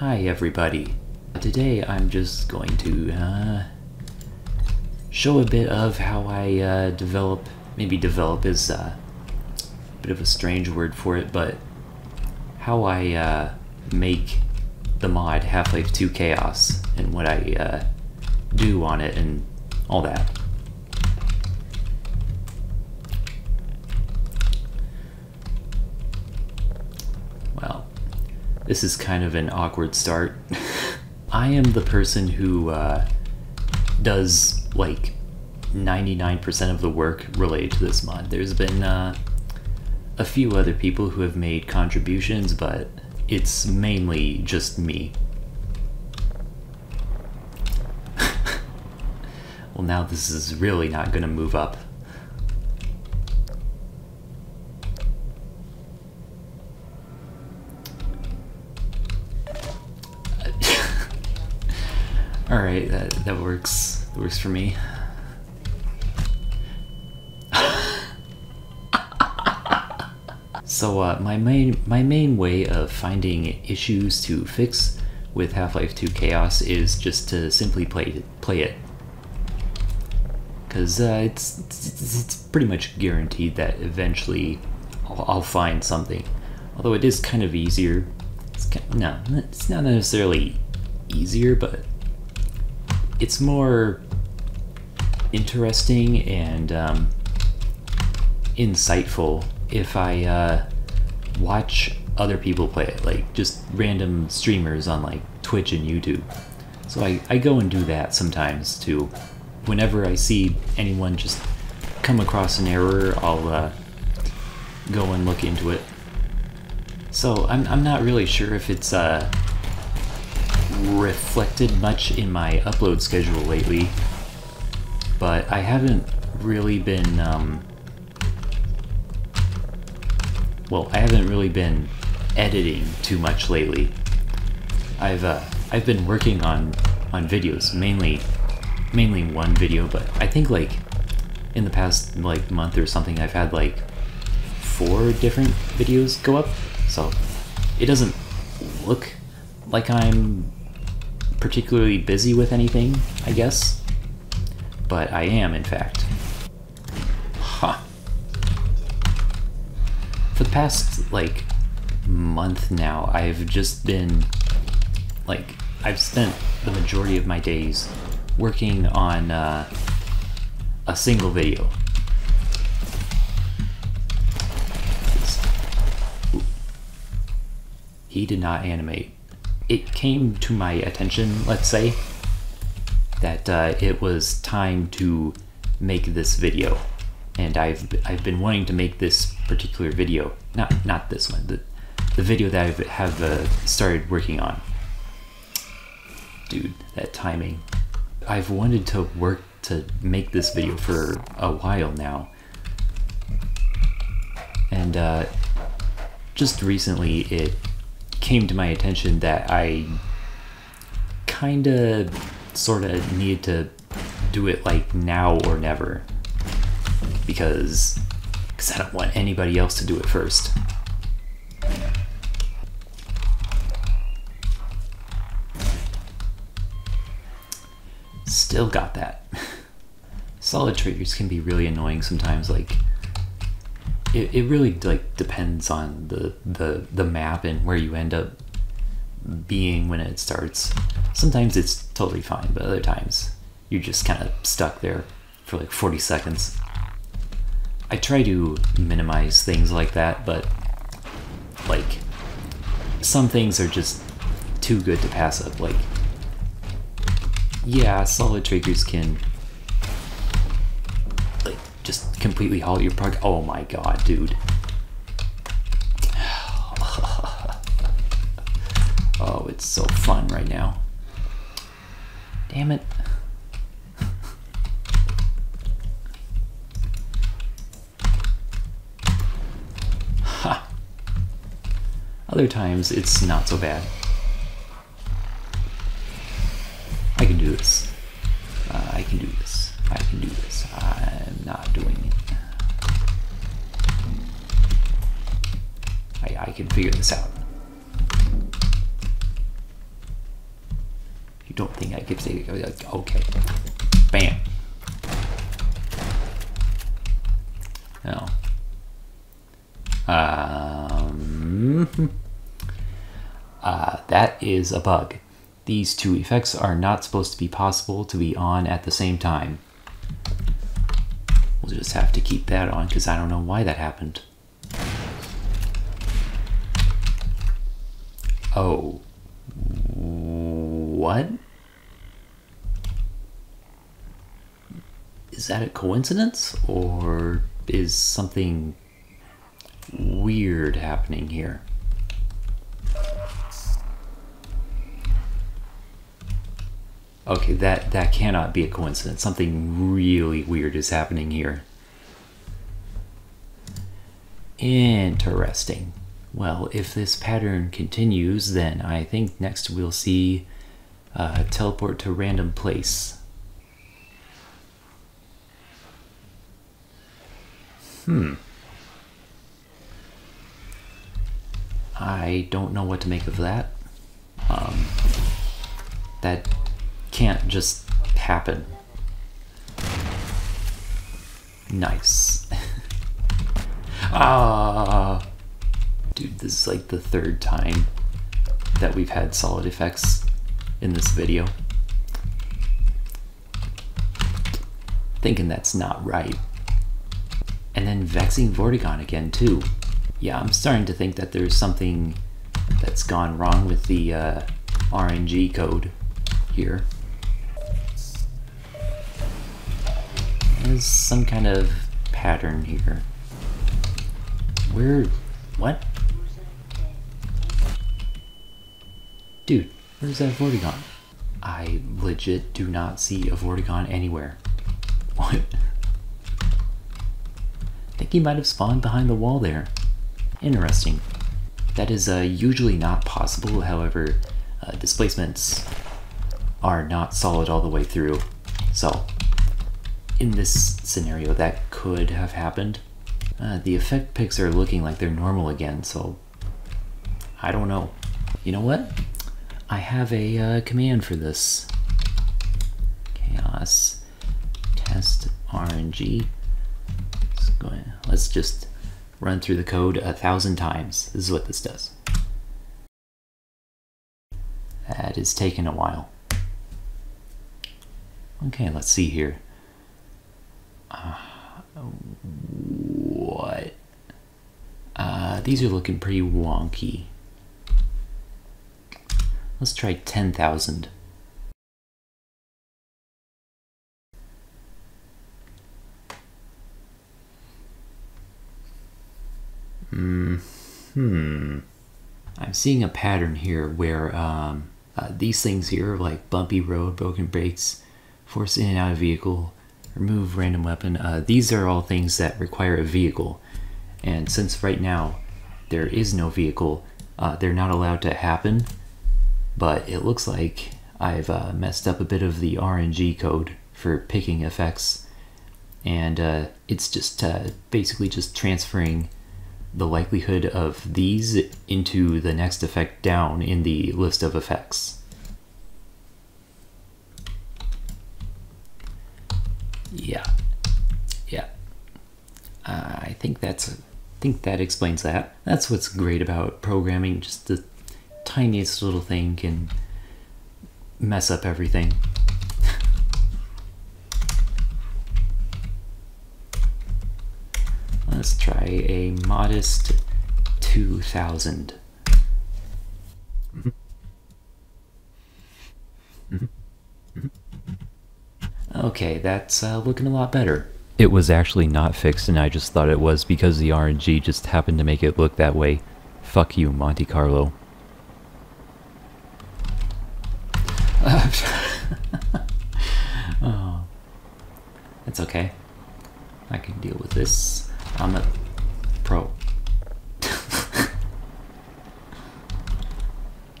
Hi everybody. Today I'm just going to uh, show a bit of how I uh, develop, maybe develop is uh, a bit of a strange word for it, but how I uh, make the mod Half-Life 2 Chaos and what I uh, do on it and all that. Well, this is kind of an awkward start. I am the person who uh, does like 99% of the work related to this mod. There's been uh, a few other people who have made contributions, but it's mainly just me. well, now this is really not going to move up. All right, that that works. That works for me. so uh, my main my main way of finding issues to fix with Half-Life 2 Chaos is just to simply play play it, because uh, it's, it's it's pretty much guaranteed that eventually I'll, I'll find something. Although it is kind of easier. It's kind no, it's not necessarily easier, but it's more interesting and um, insightful if I uh, watch other people play it, like just random streamers on like Twitch and YouTube. So I, I go and do that sometimes too. Whenever I see anyone just come across an error, I'll uh, go and look into it. So I'm, I'm not really sure if it's uh, reflected much in my upload schedule lately, but I haven't really been, um, well, I haven't really been editing too much lately. I've uh, I've been working on on videos mainly, mainly one video, but I think like in the past like month or something, I've had like four different videos go up, so it doesn't look like I'm particularly busy with anything, I guess. But I am, in fact. Huh. For the past, like, month now, I've just been, like, I've spent the majority of my days working on uh, a single video. He did not animate it came to my attention, let's say, that uh, it was time to make this video. And I've I've been wanting to make this particular video, not not this one, the the video that I have uh, started working on. Dude, that timing. I've wanted to work to make this video for a while now. And uh, just recently it came to my attention that I kind of sort of needed to do it like now or never because because I don't want anybody else to do it first. Still got that. Solid triggers can be really annoying sometimes like it, it really like depends on the, the the map and where you end up being when it starts. Sometimes it's totally fine, but other times you're just kind of stuck there for like 40 seconds. I try to minimize things like that, but like some things are just too good to pass up. Like, yeah, solid triggers can completely halt your prog. Oh my god, dude. oh, it's so fun right now. Damn it. ha. Other times, it's not so bad. I can do this. Uh, I can do this. I can do this. I'm not doing I, I can figure this out. You don't think I could say okay. Bam. No. Um, uh, that is a bug. These two effects are not supposed to be possible to be on at the same time. We'll just have to keep that on because I don't know why that happened. Oh. What? Is that a coincidence? Or is something weird happening here? Okay, that, that cannot be a coincidence. Something really weird is happening here. Interesting. Well, if this pattern continues, then I think next we'll see uh, teleport to random place. Hmm. I don't know what to make of that. Um, that can't just happen. Nice. ah. Dude, this is like the third time that we've had solid effects in this video. Thinking that's not right. And then vexing Vortigaunt again too. Yeah, I'm starting to think that there's something that's gone wrong with the uh, RNG code here. There's some kind of pattern here. Where, what? Dude, where's that Vortigaunt? I legit do not see a Vortigaunt anywhere. What? I think he might have spawned behind the wall there. Interesting. That is uh, usually not possible, however, uh, displacements are not solid all the way through. So, in this scenario, that could have happened. Uh, the effect picks are looking like they're normal again, so I don't know. You know what? I have a uh, command for this. Chaos test RNG. Let's, go. Let's just run through the code a thousand times. This is what this does. That is taking a while. Okay, let's see here. Uh, what? Uh, these are looking pretty wonky. Let's try 10,000. Hmm. I'm seeing a pattern here where um, uh, these things here, like bumpy road, broken brakes, force in and out of vehicle, remove random weapon, uh, these are all things that require a vehicle. And since right now there is no vehicle, uh, they're not allowed to happen but it looks like I've uh, messed up a bit of the RNG code for picking effects and uh, it's just uh, basically just transferring the likelihood of these into the next effect down in the list of effects. Yeah, yeah. Uh, I think that's I think that explains that. That's what's great about programming, just the tiniest little thing can mess up everything. Let's try a modest 2000. Okay, that's uh, looking a lot better. It was actually not fixed and I just thought it was because the RNG just happened to make it look that way. Fuck you, Monte Carlo. oh, it's okay. I can deal with this. I'm a pro.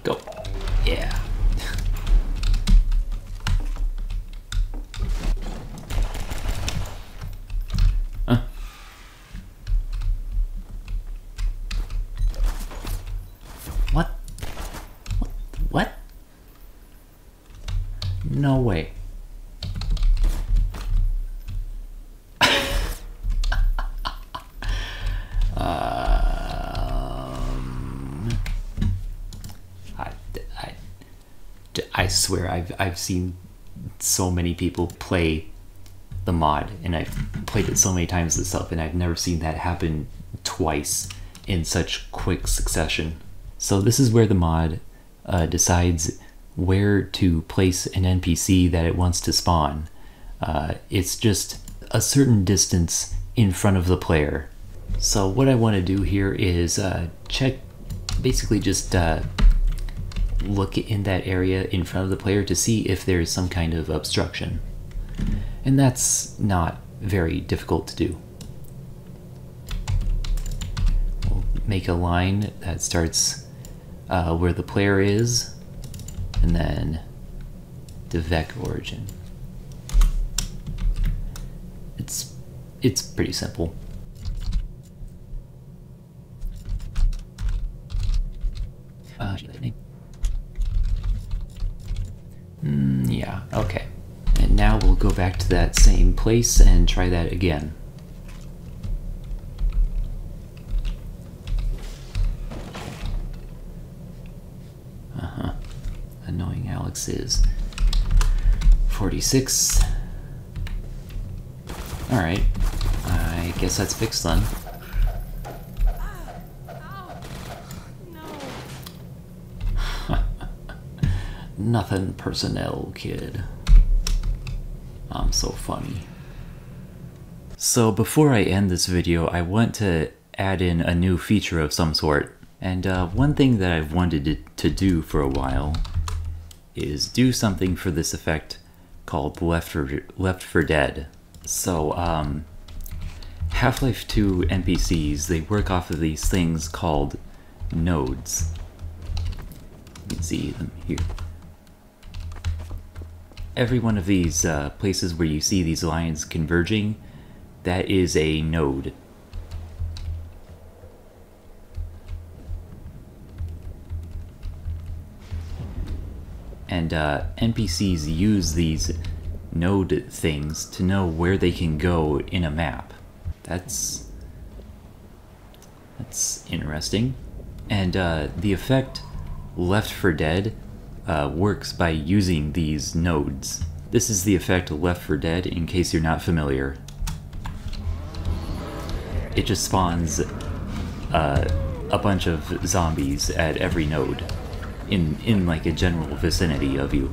Go. Yeah. huh? What? What? What? No way. um, I, I, I swear I've, I've seen so many people play the mod and I've played it so many times itself and I've never seen that happen twice in such quick succession. So this is where the mod uh, decides where to place an NPC that it wants to spawn. Uh, it's just a certain distance in front of the player. So what I want to do here is uh, check, basically just uh, look in that area in front of the player to see if there's some kind of obstruction. And that's not very difficult to do. We'll make a line that starts uh, where the player is, and then the vec origin. It's it's pretty simple. Uh, mm, yeah, okay. And now we'll go back to that same place and try that again. Is 46. Alright. I guess that's fixed then. Nothing personnel, kid. I'm so funny. So before I end this video, I want to add in a new feature of some sort. And uh, one thing that I've wanted to, to do for a while is do something for this effect called Left for, Left 4 Dead. So, um, Half-Life 2 NPCs, they work off of these things called nodes. You can see them here every one of these uh, places where you see these lines converging, that is a node. And uh, NPCs use these node things to know where they can go in a map. That's that's interesting. And uh, the effect Left 4 Dead uh, works by using these nodes. This is the effect Left 4 Dead in case you're not familiar. It just spawns uh, a bunch of zombies at every node in, in like a general vicinity of you.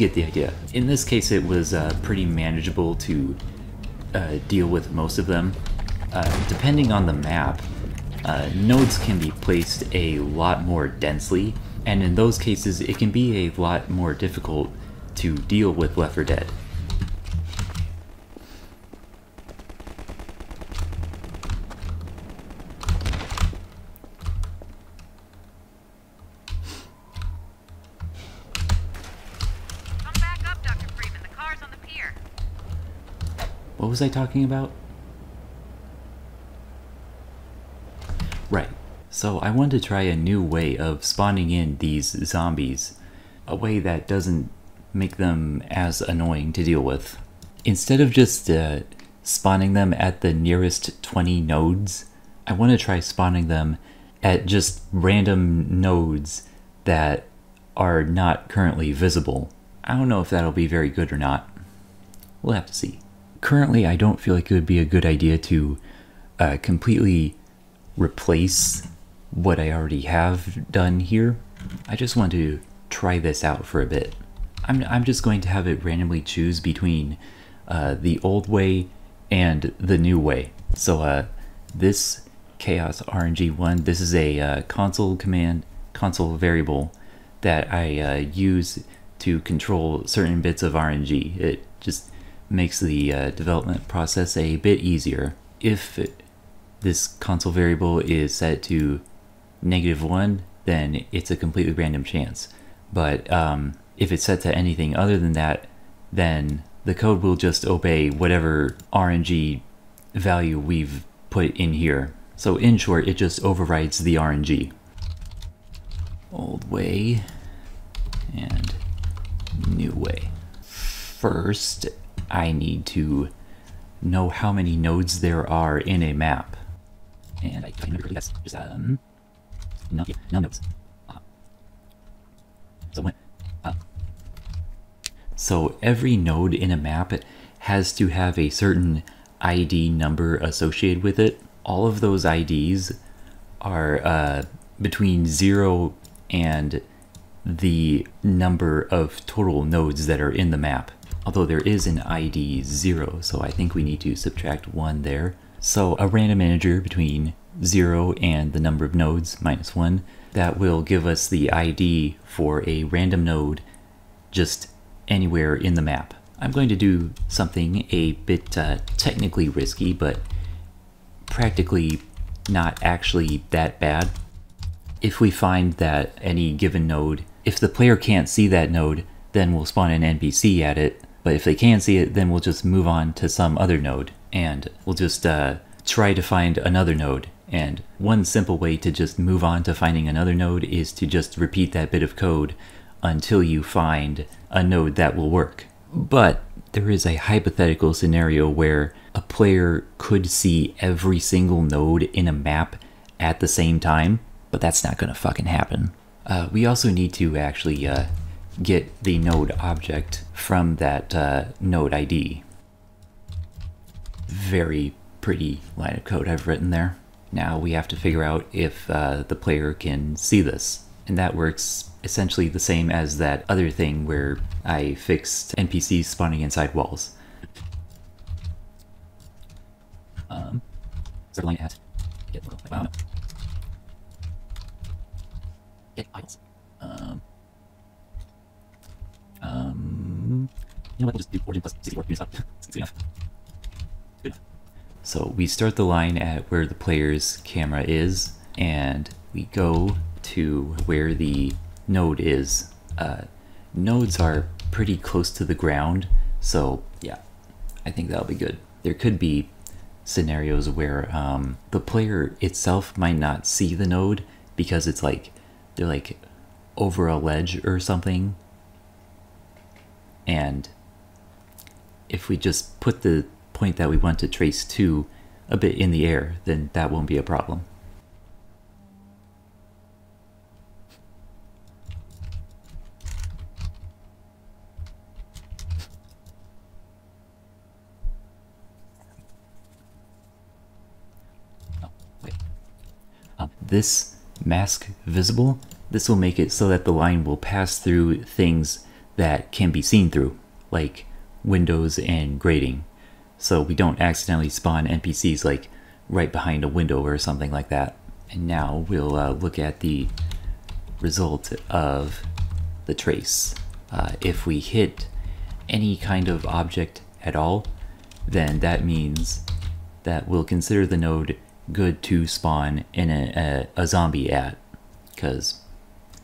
Get the idea. In this case, it was uh, pretty manageable to uh, deal with most of them. Uh, depending on the map, uh, nodes can be placed a lot more densely, and in those cases, it can be a lot more difficult to deal with Left 4 Dead. Was I talking about? Right. So I wanted to try a new way of spawning in these zombies. A way that doesn't make them as annoying to deal with. Instead of just uh, spawning them at the nearest 20 nodes, I want to try spawning them at just random nodes that are not currently visible. I don't know if that'll be very good or not. We'll have to see currently I don't feel like it would be a good idea to uh, completely replace what I already have done here. I just want to try this out for a bit. I'm, I'm just going to have it randomly choose between uh, the old way and the new way. So uh, this chaos RNG1, this is a uh, console command, console variable that I uh, use to control certain bits of RNG. It just makes the uh, development process a bit easier. If this console variable is set to negative one, then it's a completely random chance. But um, if it's set to anything other than that, then the code will just obey whatever RNG value we've put in here. So in short, it just overrides the RNG. Old way and new way. First, I need to know how many nodes there are in a map. And I can remember that's just um no yeah, no nodes. Uh, so when uh, so every node in a map has to have a certain ID number associated with it. All of those IDs are uh, between 0 and the number of total nodes that are in the map. Although there is an ID 0, so I think we need to subtract 1 there. So a random integer between 0 and the number of nodes, minus 1, that will give us the ID for a random node just anywhere in the map. I'm going to do something a bit uh, technically risky, but practically not actually that bad. If we find that any given node, if the player can't see that node, then we'll spawn an NPC at it, but if they can see it, then we'll just move on to some other node, and we'll just uh, try to find another node. And one simple way to just move on to finding another node is to just repeat that bit of code until you find a node that will work. But there is a hypothetical scenario where a player could see every single node in a map at the same time, but that's not gonna fucking happen. Uh, we also need to actually uh, get the node object from that uh, node ID. Very pretty line of code I've written there. Now we have to figure out if uh, the player can see this. And that works essentially the same as that other thing where I fixed NPCs spawning inside walls. Um, line at get wow. Get idols. Um, um, you know what? We'll just do 14 plus 64 units up. Good enough. Good enough. So we start the line at where the player's camera is, and we go to where the node is. Uh, nodes are pretty close to the ground, so yeah, I think that'll be good. There could be scenarios where um, the player itself might not see the node because it's like they're like over a ledge or something. And if we just put the point that we want to trace to a bit in the air, then that won't be a problem. Oh, um, this mask visible, this will make it so that the line will pass through things that can be seen through, like windows and grating. So we don't accidentally spawn NPCs like right behind a window or something like that. And now we'll uh, look at the result of the trace. Uh, if we hit any kind of object at all, then that means that we'll consider the node good to spawn in a, a, a zombie at, because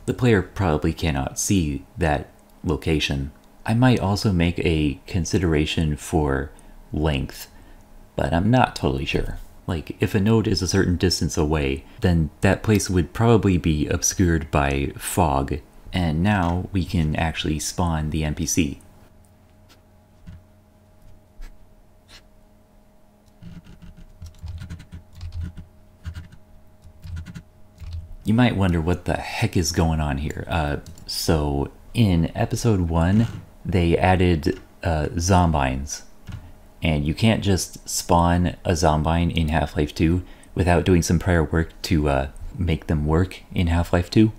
the player probably cannot see that location. I might also make a consideration for length, but I'm not totally sure. Like, if a node is a certain distance away, then that place would probably be obscured by fog, and now we can actually spawn the NPC. You might wonder what the heck is going on here. Uh, so in episode one, they added uh, zombines, and you can't just spawn a zombine in Half-Life 2 without doing some prior work to uh, make them work in Half-Life 2.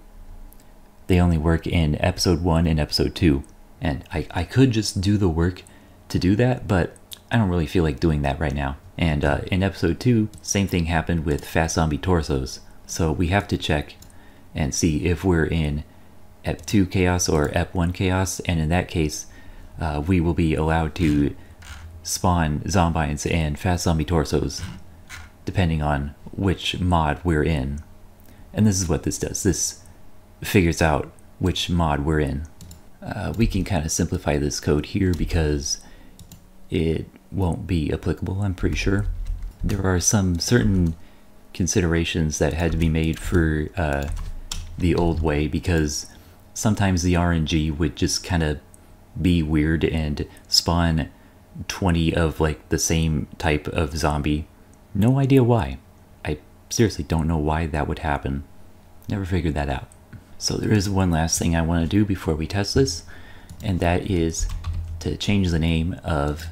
They only work in episode 1 and episode 2, and I, I could just do the work to do that, but I don't really feel like doing that right now. And uh, in episode 2, same thing happened with Fast Zombie Torsos. So we have to check and see if we're in EP2 Chaos or EP1 Chaos, and in that case, uh, we will be allowed to spawn Zombies and Fast Zombie Torsos, depending on which mod we're in. And this is what this does. This figures out which mod we're in. Uh, we can kind of simplify this code here because it won't be applicable, I'm pretty sure. There are some certain considerations that had to be made for uh, the old way because sometimes the RNG would just kind of be weird and spawn 20 of like the same type of zombie. No idea why. I seriously don't know why that would happen. Never figured that out. So there is one last thing I want to do before we test this, and that is to change the name of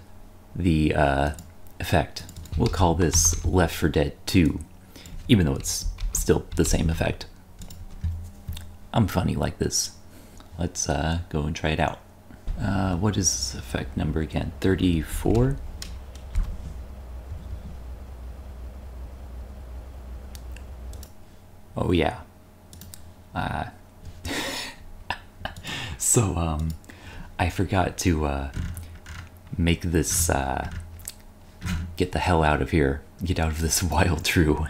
the uh, effect. We'll call this Left 4 Dead 2, even though it's still the same effect. I'm funny like this. Let's uh, go and try it out. Uh, what is effect number again? 34? Oh yeah. Uh, so, um, I forgot to, uh, make this, uh, get the hell out of here. Get out of this wild true.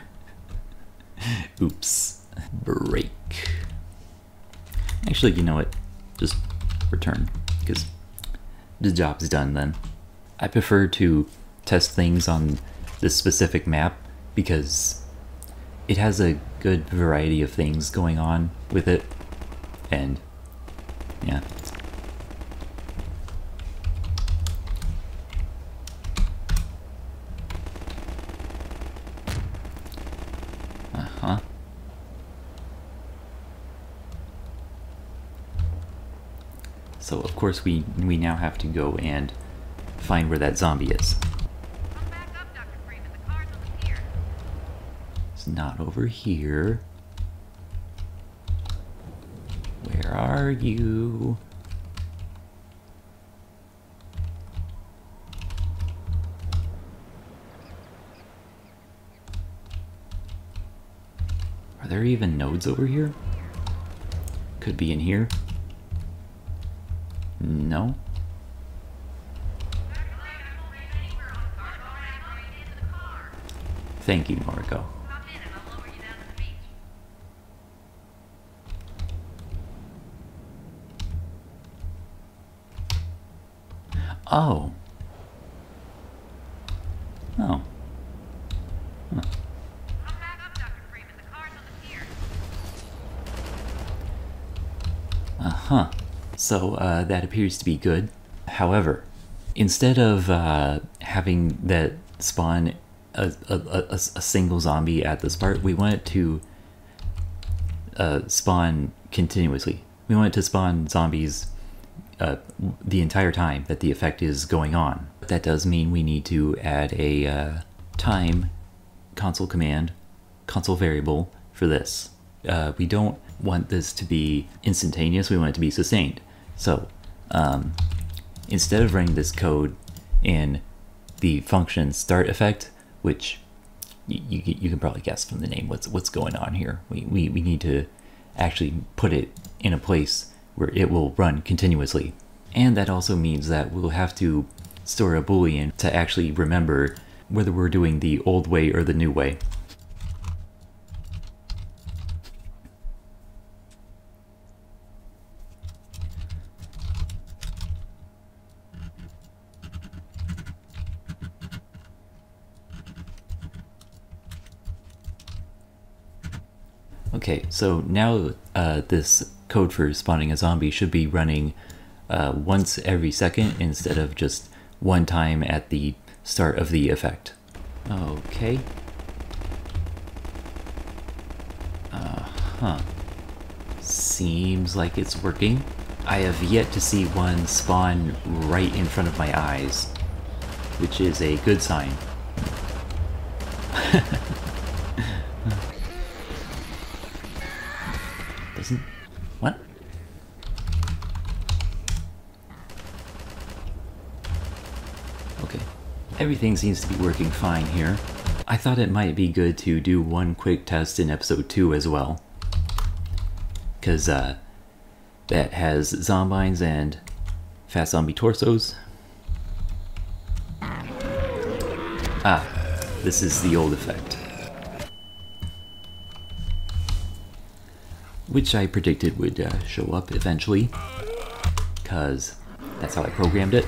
Oops. Break. Actually, you know what? Just return, because the job's done then. I prefer to test things on this specific map because it has a good variety of things going on with it, and yeah. Uh-huh. So of course we we now have to go and find where that zombie is. It's not over here. Where are you? Are there even nodes over here? Could be in here. No. Thank you, beach. Oh. Oh. Here. Uh-huh. So uh, that appears to be good. However, instead of uh, having that spawn a, a, a, a single zombie at this part, we want it to uh, spawn continuously. We want it to spawn zombies uh, the entire time that the effect is going on. But that does mean we need to add a uh, time console command, console variable for this. Uh, we don't want this to be instantaneous, we want it to be sustained. So um, instead of running this code in the function start effect, which you, you, you can probably guess from the name what's what's going on here. We, we, we need to actually put it in a place where it will run continuously. And that also means that we'll have to store a boolean to actually remember whether we're doing the old way or the new way. Okay, so now uh, this code for spawning a zombie should be running uh, once every second instead of just one time at the start of the effect. Okay. Uh-huh. Seems like it's working. I have yet to see one spawn right in front of my eyes, which is a good sign. everything seems to be working fine here. I thought it might be good to do one quick test in episode 2 as well. Because uh, that has Zombines and Fast Zombie Torsos. Ah, this is the old effect. Which I predicted would uh, show up eventually. Because that's how I programmed it.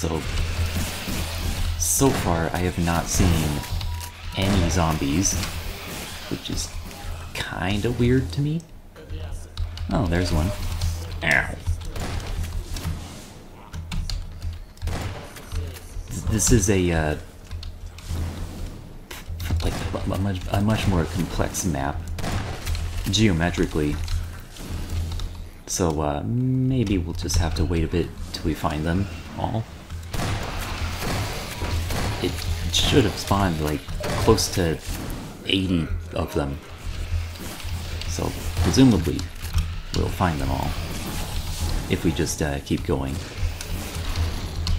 So, so far I have not seen any zombies, which is kind of weird to me. Oh, there's one. Ow. This is a, uh, like a, much, a much more complex map geometrically. So uh, maybe we'll just have to wait a bit till we find them all. Should have spawned like close to 80 of them. So presumably we'll find them all if we just uh, keep going.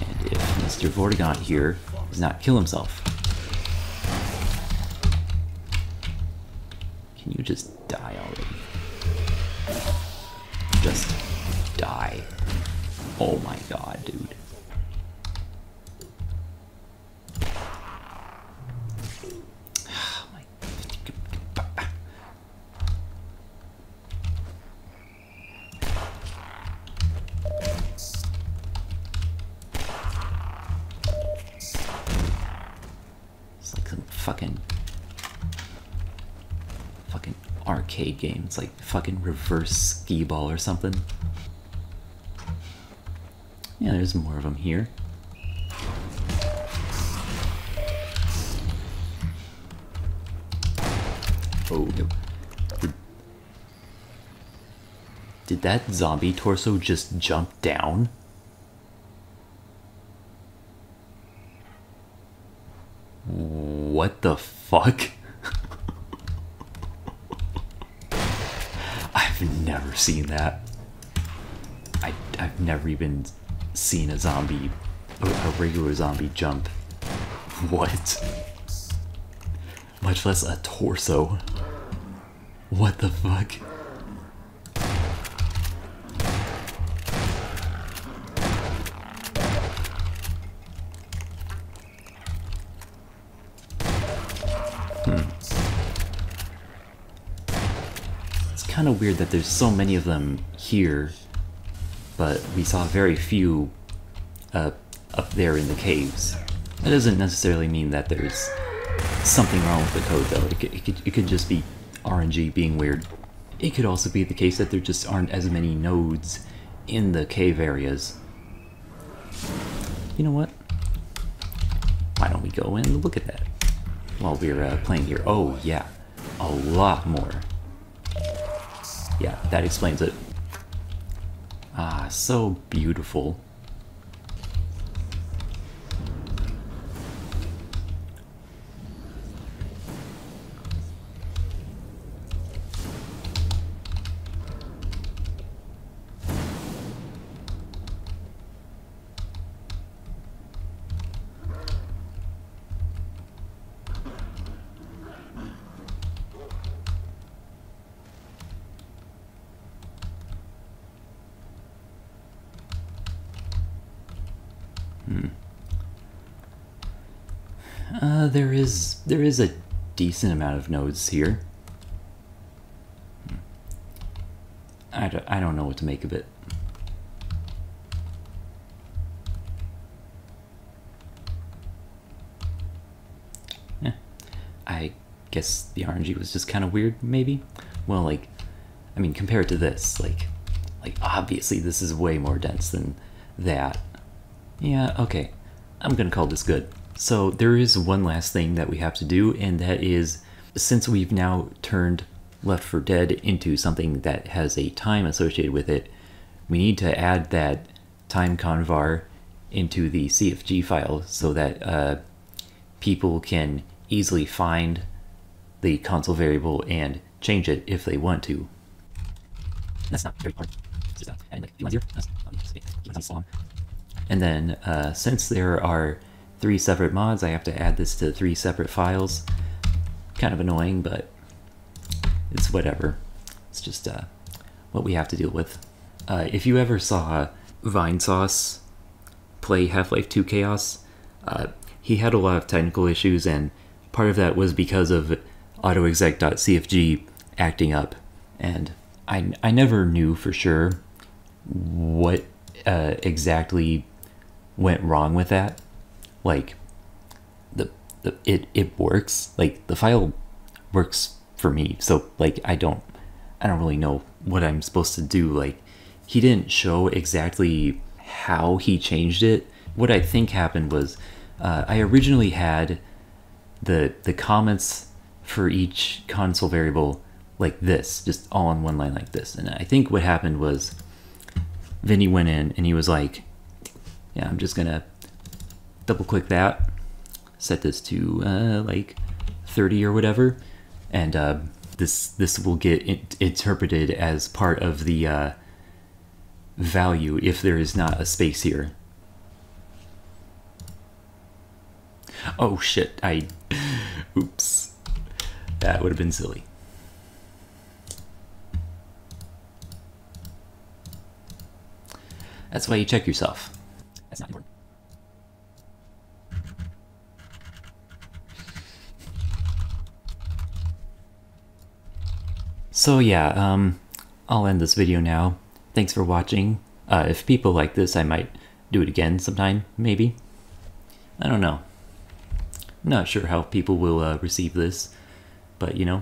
And if Mr. Vortigaunt here does not kill himself. Can you just die already? Just die. Oh my god, It's like fucking reverse skee ball or something. Yeah, there's more of them here. Oh no. Did, did that zombie torso just jump down? What the fuck? I've never seen that. I, I've never even seen a zombie, a a regular zombie jump. What? Much less a torso. What the fuck? Of weird that there's so many of them here, but we saw very few uh, up there in the caves. That doesn't necessarily mean that there's something wrong with the code, though. It could, it could, it could just be RNG being weird. It could also be the case that there just aren't as many nodes in the cave areas. You know what? Why don't we go and look at that while we're uh, playing here? Oh, yeah. A lot more. Yeah, that explains it. Ah, so beautiful. Uh, there is there is a decent amount of nodes here. I don't, I don't know what to make of it. I guess the RNG was just kind of weird, maybe. Well, like, I mean, compared to this, like, like obviously this is way more dense than that. Yeah, okay. I'm gonna call this good. So there is one last thing that we have to do, and that is since we've now turned Left 4 Dead into something that has a time associated with it, we need to add that time convar into the CFG file so that uh, people can easily find the console variable and change it if they want to. That's not very long. And then uh, since there are three separate mods, I have to add this to three separate files. Kind of annoying, but it's whatever. It's just uh, what we have to deal with. Uh, if you ever saw Vinesauce play Half-Life 2 Chaos, uh, he had a lot of technical issues, and part of that was because of autoexec.cfg acting up. And I, I never knew for sure what uh, exactly went wrong with that. Like, the, the it, it works. Like, the file works for me. So, like, I don't I don't really know what I'm supposed to do. Like, he didn't show exactly how he changed it. What I think happened was, uh, I originally had the the comments for each console variable like this, just all in one line like this. And I think what happened was, Vinny went in and he was like, "Yeah, I'm just gonna double click that, set this to uh, like 30 or whatever, and uh, this this will get in- interpreted as part of the uh, value if there is not a space here. Oh shit! I, oops, that would have been silly. That's why you check yourself. That's not important. So yeah, um, I'll end this video now. Thanks for watching. Uh, if people like this, I might do it again sometime, maybe. I don't know. I'm not sure how people will uh, receive this, but you know,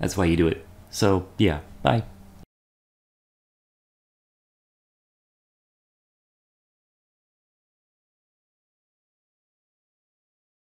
that's why you do it. So yeah, bye.